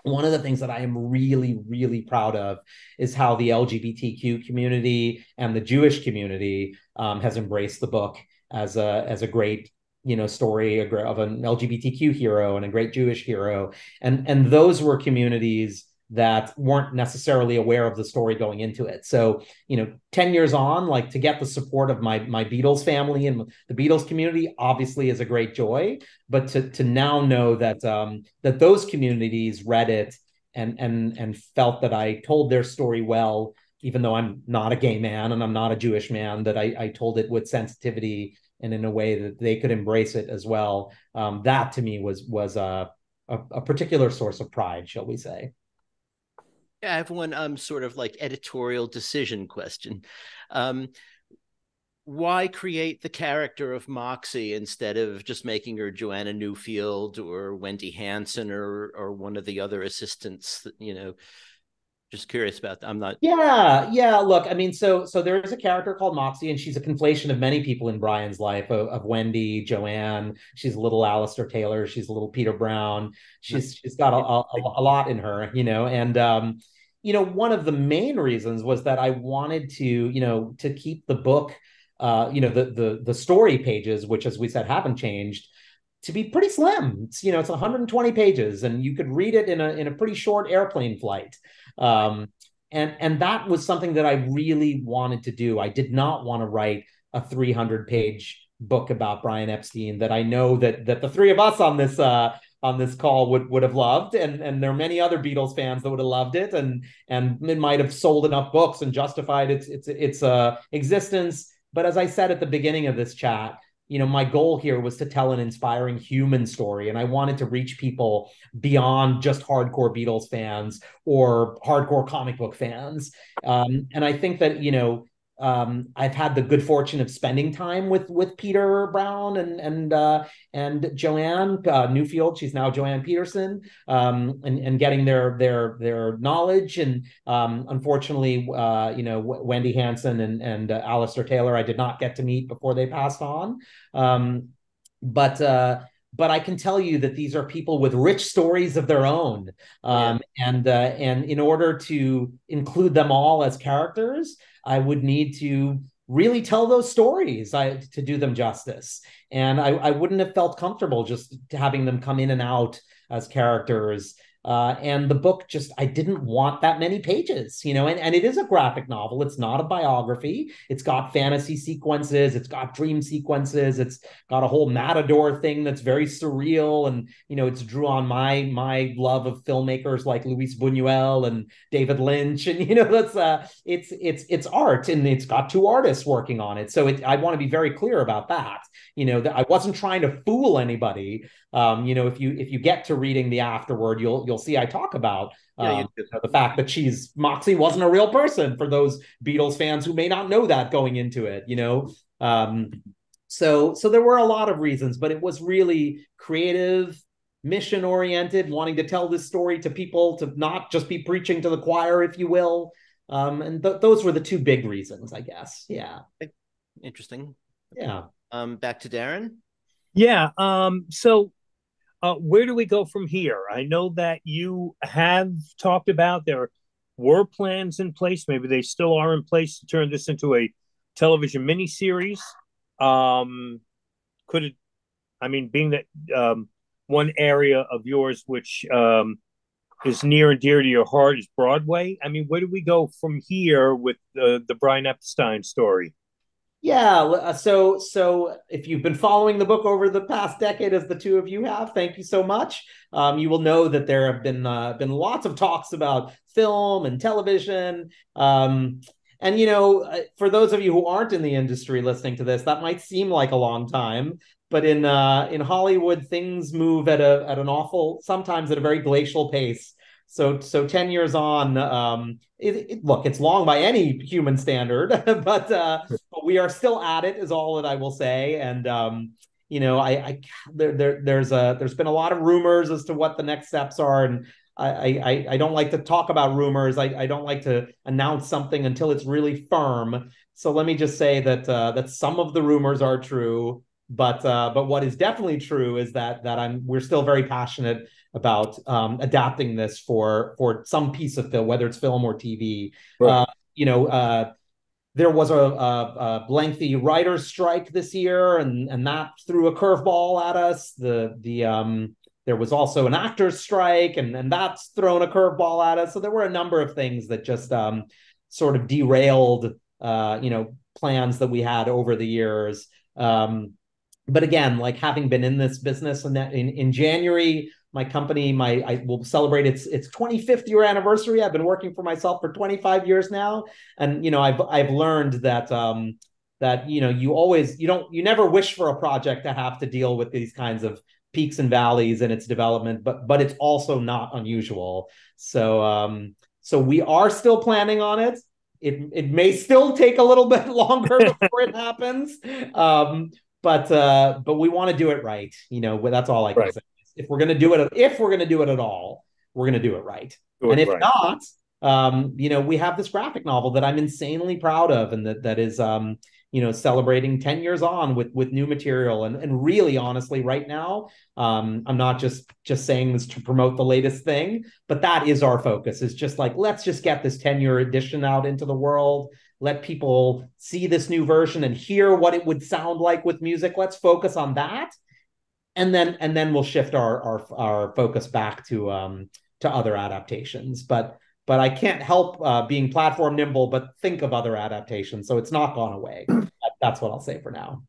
one of the things that I am really, really proud of is how the LGBTQ community and the Jewish community um, has embraced the book as a as a great you know story of an LGBTQ hero and a great Jewish hero, and and those were communities that weren't necessarily aware of the story going into it. So, you know, 10 years on, like to get the support of my my Beatles family and the Beatles community obviously is a great joy, but to to now know that um that those communities read it and and and felt that I told their story well, even though I'm not a gay man and I'm not a Jewish man, that I, I told it with sensitivity and in a way that they could embrace it as well. Um, that to me was was a, a, a particular source of pride, shall we say? I have one um sort of like editorial decision question. Um, why create the character of Moxie instead of just making her Joanna Newfield or Wendy Hanson or or one of the other assistants? You know, just curious about that. I'm not. Yeah, yeah. Look, I mean, so so there is a character called Moxie, and she's a conflation of many people in Brian's life of, of Wendy, Joanne. She's a little Alistair Taylor. She's a little Peter Brown. She's she's got a, a, a lot in her, you know. And um, you know, one of the main reasons was that I wanted to, you know, to keep the book, uh, you know, the the the story pages, which as we said haven't changed to be pretty slim. It's, you know, it's 120 pages and you could read it in a in a pretty short airplane flight. Um, and and that was something that I really wanted to do. I did not want to write a 300 page book about Brian Epstein that I know that that the three of us on this uh, on this call would would have loved, and and there are many other Beatles fans that would have loved it, and and it might have sold enough books and justified its its its uh, existence. But as I said at the beginning of this chat, you know my goal here was to tell an inspiring human story and i wanted to reach people beyond just hardcore beatles fans or hardcore comic book fans. Um, and i think that you know um, I've had the good fortune of spending time with with Peter Brown and and uh, and Joanne uh, Newfield. She's now Joanne Peterson, um, and and getting their their their knowledge. And um, unfortunately, uh, you know, w- Wendy Hanson and and uh, Alistair Taylor, I did not get to meet before they passed on. Um, but uh, but I can tell you that these are people with rich stories of their own, um, yeah. and uh, and in order to include them all as characters, I would need to really tell those stories I, to do them justice. And I, I wouldn't have felt comfortable just having them come in and out as characters uh, and the book just, I didn't want that many pages, you know, and, and it is a graphic novel. It's not a biography. It's got fantasy sequences, it's got dream sequences, it's got a whole matador thing that's very surreal. And, you know, it's drew on my my love of filmmakers like Luis Buñuel and David Lynch. <laughs> And, you know, that's uh it's it's it's art and it's got two artists working on it. So it, I want to be very clear about that. You know, that I wasn't trying to fool anybody. Um, you know, if you if you get to reading the afterword, you'll you'll see I talk about yeah, um, the fact that she's Moxie wasn't a real person for those Beatles fans who may not know that going into it. You know, um, so so there were a lot of reasons, but it was really creative, mission oriented, wanting to tell this story to people to not just be preaching to the choir, if you will. Um, and th- those were the two big reasons, I guess. Yeah. Interesting. Yeah. Um, back to Darren. Yeah. Um, so uh, where do we go from here? I know that you have talked about there were plans in place. Maybe they still are in place to turn this into a television miniseries. Um, could it? I mean, being that um, one area of yours which um, is near and dear to your heart is Broadway. I mean, where do we go from here with the the Brian Epstein story? Yeah, uh, so so if you've been following the book over the past decade, as the two of you have, thank you so much. Um, you will know that there have been uh, been lots of talks about film and television. Um, and you know, uh, for those of you who aren't in the industry listening to this, that might seem like a long time, but in uh, in Hollywood, things move at a at an awful, sometimes at a very glacial pace. So so 10 years on, um, it, it, look, it's long by any human standard, <laughs> but uh, we are still at it, is all that I will say. And um, you know, I, I there, there there's a there's been a lot of rumors as to what the next steps are, and I I, I don't like to talk about rumors. I, I don't like to announce something until it's really firm. So let me just say that uh, that some of the rumors are true, but uh, but what is definitely true is that that I'm we're still very passionate about um, adapting this for for some piece of film, whether it's film or TV. Right. Uh, you know, uh, there was a, a, a, lengthy writers' strike this year, and and that threw a curveball at us. The the um, there was also an actors' strike, and and that's thrown a curveball at us. So there were a number of things that just um, sort of derailed, uh, you know, plans that we had over the years. Um, but again, like having been in this business in in, in January, my company, my I will celebrate its its 25th year anniversary. I've been working for myself for 25 years now, and you know, I've I've learned that um, that you know you always you don't you never wish for a project to have to deal with these kinds of peaks and valleys in its development, but but it's also not unusual. So um, so we are still planning on it. It it may still take a little <laughs> bit longer before it happens. Um, but uh, but we want to do it right. You know, that's all I can right. say. If we're gonna do it, if we're gonna do it at all, we're gonna do it right. Do and if right. not, um, you know, we have this graphic novel that I'm insanely proud of, and that that is, um, you know, celebrating 10 years on with with new material. And and really, honestly, right now, um, I'm not just just saying this to promote the latest thing, but that is our focus. Is just like let's just get this 10 year edition out into the world let people see this new version and hear what it would sound like with music let's focus on that and then and then we'll shift our our, our focus back to um to other adaptations. But but i can't help uh, being platform nimble but think of other adaptations. So it's not gone away. <clears throat> That's what i'll say for now.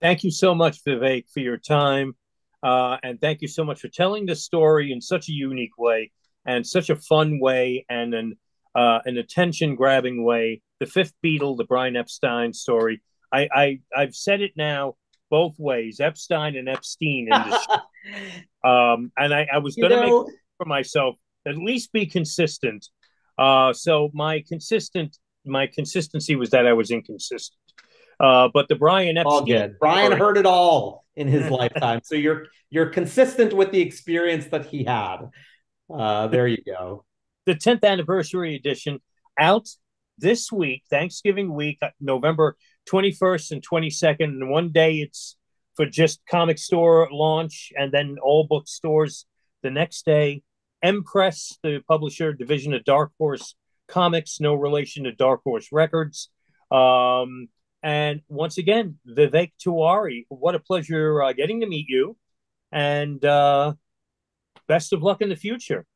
Thank you so much vivek for your time. Uh, and thank you so much for telling the story in such a unique way and such a fun way and an uh, an attention grabbing way. The Fifth Beatle, the Brian Epstein story. I, I I've said it now both ways, Epstein and Epstein. <laughs> um, and I, I was going to make for myself at least be consistent. Uh, so my consistent my consistency was that I was inconsistent. Uh, but the Brian Epstein, all good. Brian heard it all in his <laughs> lifetime, so you're you're consistent with the experience that he had. Uh, there you go the 10th anniversary edition out this week, Thanksgiving week, uh, November 21st and 22nd. And one day it's for just comic store launch and then all bookstores the next day. M Press, the publisher division of Dark Horse Comics, no relation to Dark Horse Records. Um, and once again, Vivek Tiwary, what a pleasure uh, getting to meet you. And uh, best of luck in the future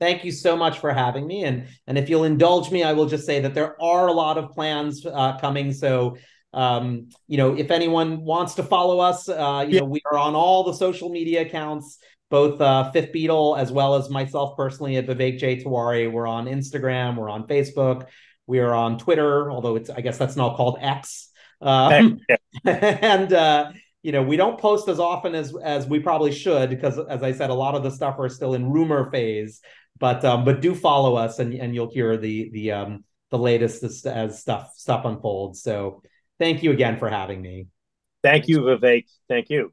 thank you so much for having me. And and if you'll indulge me, I will just say that there are a lot of plans uh, coming. So um, you know, if anyone wants to follow us, uh, you yeah. know, we are on all the social media accounts, both uh, Fifth Beatle as well as myself personally at Vivek J Tiwary. We're on Instagram, we're on Facebook, we are on Twitter, although it's I guess that's now called X. Um, <laughs> and uh, you know we don't post as often as as we probably should because as i said a lot of the stuff are still in rumor phase but um, but do follow us, and and you'll hear the the um the latest as, as stuff stuff unfolds. So thank you again for having me. Thank you, Vivek. Thank you.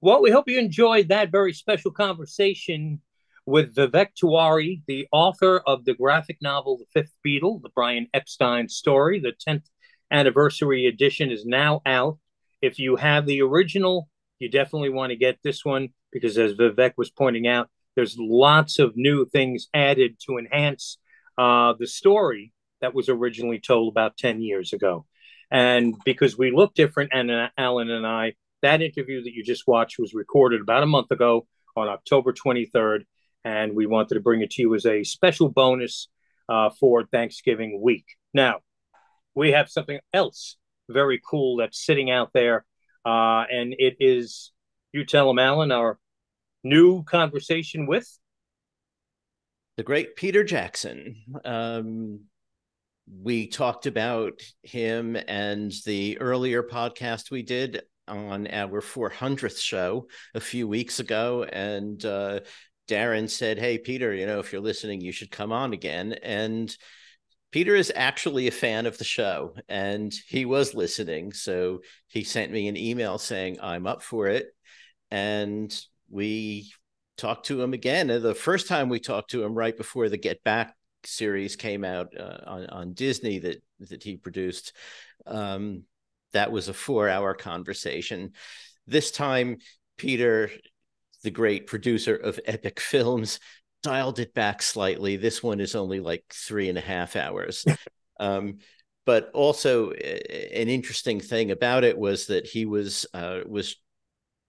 Well, we hope you enjoyed that very special conversation with Vivek Tiwary, the author of the graphic novel The Fifth Beatle, the Brian Epstein story. The 10th anniversary edition is now out. If you have the original, you definitely want to get this one because, as Vivek was pointing out, there's lots of new things added to enhance uh, the story that was originally told about 10 years ago. And because we look different, and uh, Allan and I, that interview that you just watched was recorded about a month ago on October 23rd. And we wanted to bring it to you as a special bonus uh, for Thanksgiving week. Now, we have something else very cool that's sitting out there. Uh, and it is, you tell them, Allan, our new conversation with the great Peter Jackson. Um, we talked about him and the earlier podcast we did on our 400th show a few weeks ago. And uh, Darren said, Hey, Peter, you know, if you're listening, you should come on again. And Peter is actually a fan of the show and he was listening. So he sent me an email saying, I'm up for it. And we talked to him again. The first time we talked to him, right before the Get Back series came out uh, on, on Disney that that he produced, um, that was a four-hour conversation. This time, Peter, the great producer of epic films, dialed it back slightly. This one is only like three and a half hours. <laughs> um, but also an interesting thing about it was that he was uh, was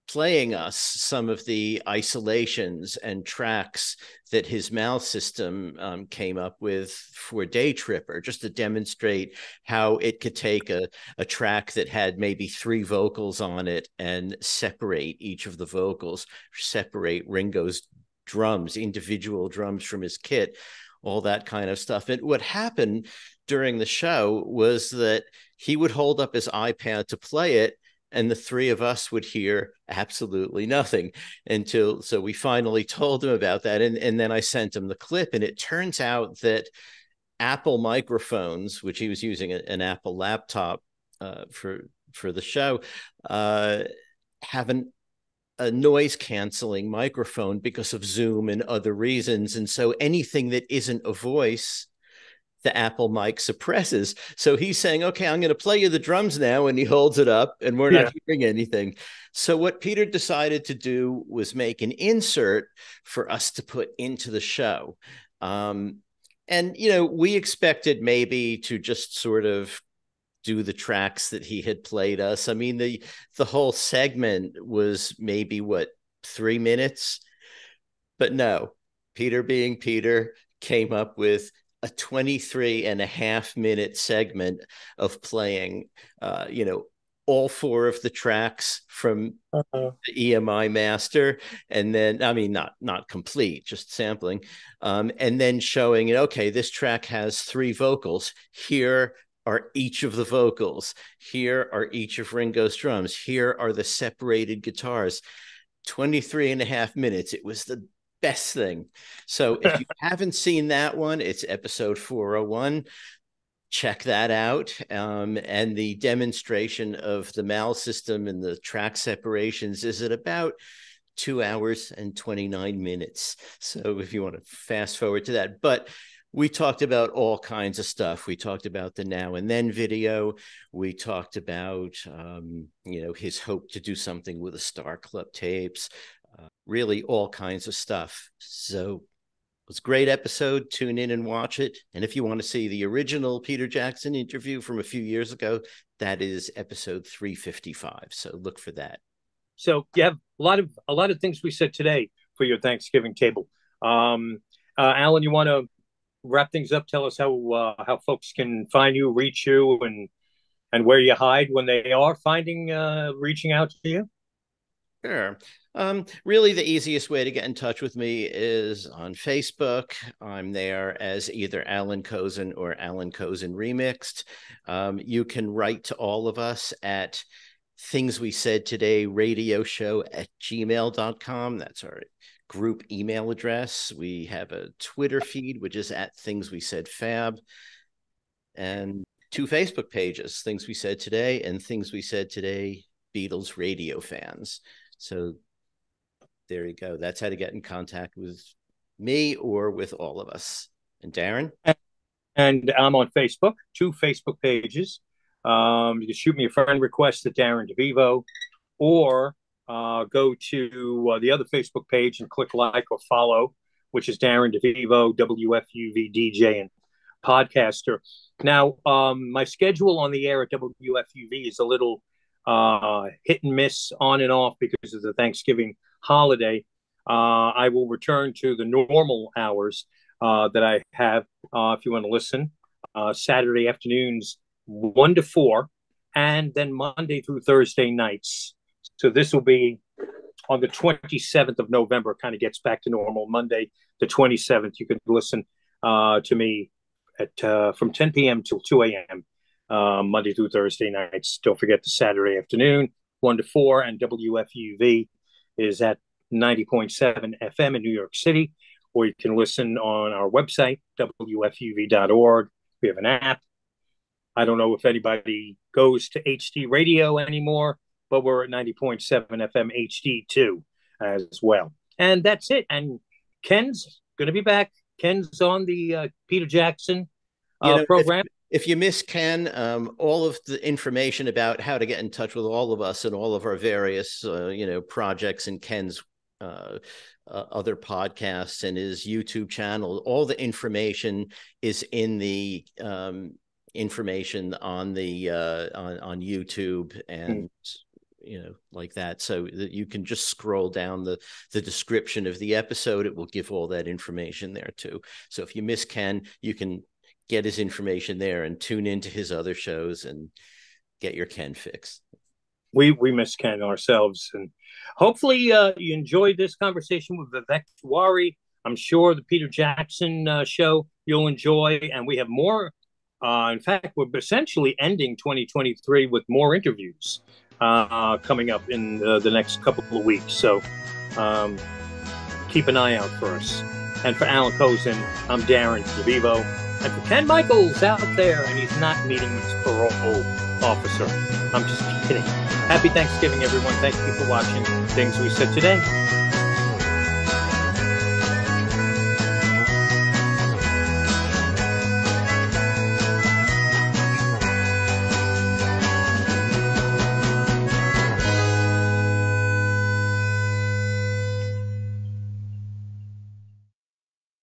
playing us some of the isolations and tracks that his MAL system um, came up with for Day Tripper, just to demonstrate how it could take a, a track that had maybe three vocals on it and separate each of the vocals, separate Ringo's drums, individual drums from his kit, all that kind of stuff. And what happened during the show was that he would hold up his iPad to play it and the three of us would hear absolutely nothing until so we finally told him about that and, and then i sent him the clip and it turns out that apple microphones which he was using an apple laptop uh, for for the show uh, have an, a noise canceling microphone because of zoom and other reasons and so anything that isn't a voice the Apple mic suppresses. So he's saying, okay, I'm going to play you the drums now. And he holds it up and we're yeah. not hearing anything. So what Peter decided to do was make an insert for us to put into the show. Um, and, you know, we expected maybe to just sort of do the tracks that he had played us. I mean, the the whole segment was maybe what three minutes, but no, Peter being Peter came up with a 23 and a half minute segment of playing, uh, you know, all four of the tracks from uh-huh. the EMI master, and then I mean not not complete, just sampling, um, and then showing it. Okay, this track has three vocals. Here are each of the vocals. Here are each of Ringo's drums. Here are the separated guitars. 23 and a half minutes. It was the best thing. So if you <laughs> haven't seen that one, it's episode 401. Check that out. Um, and the demonstration of the MAL system and the track separations is at about two hours and 29 minutes. So if you want to fast forward to that, but we talked about all kinds of stuff. We talked about the now and then video. We talked about, um, you know, his hope to do something with the Star Club tapes really all kinds of stuff. So it was a great episode. Tune in and watch it. And if you want to see the original Peter Jackson interview from a few years ago, that is episode 355. So look for that. So you have a lot of a lot of things we said today for your Thanksgiving table. Um, uh, Allan, you want to wrap things up? Tell us how uh, how folks can find you, reach you, and and where you hide when they are finding uh, reaching out to you. Sure. Um, really, the easiest way to get in touch with me is on Facebook. I'm there as either Allan Kozinn or Allan Kozinn Remixed. Um, you can write to all of us at things we said today radio show at gmail.com. That's our group email address. We have a Twitter feed, which is at things we said fab, and two Facebook pages, things we said today and things we said today Beatles radio fans. So there you go. That's how to get in contact with me or with all of us. And Darren? And I'm on Facebook, two Facebook pages. Um, you can shoot me a friend request at Darren DeVivo or uh, go to uh, the other Facebook page and click like or follow, which is Darren DeVivo, WFUV DJ and podcaster. Now, um, my schedule on the air at WFUV is a little uh, hit and miss on and off because of the Thanksgiving holiday. Uh, I will return to the normal hours uh, that I have uh, if you want to listen. Uh, Saturday afternoons, 1 to 4, and then Monday through Thursday nights. So this will be on the 27th of November, kind of gets back to normal. Monday, the 27th, you can listen uh, to me at from 10 p.m. till 2 a.m uh, Monday through Thursday nights. Don't forget the Saturday afternoon, 1 to 4, and WFUV is at 90.7 FM in New York City, or you can listen on our website, WFUV.org. We have an app. I don't know if anybody goes to HD radio anymore, but we're at 90.7 FM HD too, as well. And that's it. And Ken's going to be back. Ken's on the uh, Peter Jackson uh, you know, program. If, if you miss Ken, um, all of the information about how to get in touch with all of us and all of our various, uh, you know, projects and Ken's uh, uh, other podcasts and his YouTube channel. All the information is in the um, information on the uh, on on YouTube and. Mm. You know, like that, so that you can just scroll down the the description of the episode. It will give all that information there too. So if you miss Ken, you can get his information there and tune into his other shows and get your Ken fix. We we miss Ken ourselves, and hopefully uh, you enjoyed this conversation with Vivek Tiwary. I'm sure the Peter Jackson uh, show you'll enjoy, and we have more uh, in fact, we're essentially ending 2023 with more interviews uh, coming up in uh, the next couple of weeks. So um, keep an eye out for us. And for Allan Kozinn, I'm Darren DeVivo. And for Ken Michaels out there, and he's not meeting his parole officer. I'm just kidding. Happy Thanksgiving, everyone. Thank you for watching Things We Said Today.